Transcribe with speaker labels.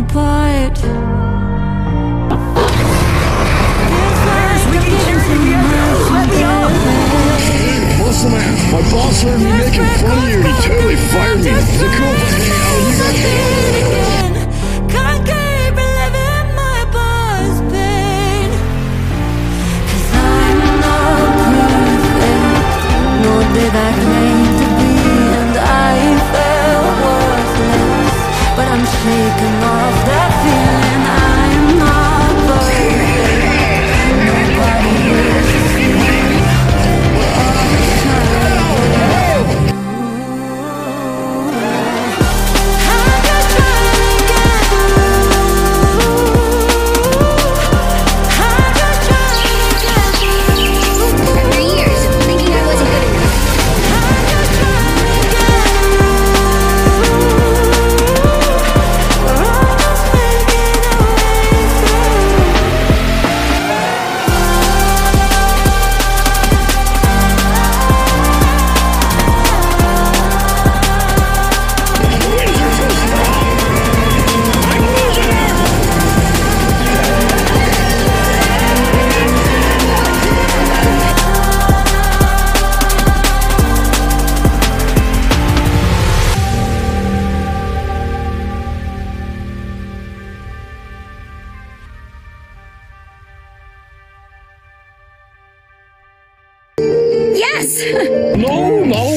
Speaker 1: we can together. Let me. Hey.
Speaker 2: My boss heard me making fun of you.
Speaker 1: Yes!
Speaker 2: no, no!